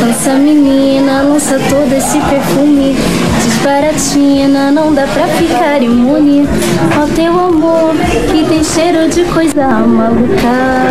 Lança menina, lança todo esse perfume. Desbaratina, não dá pra ficar imune. Ao teu amor, que tem cheiro de coisa maluca.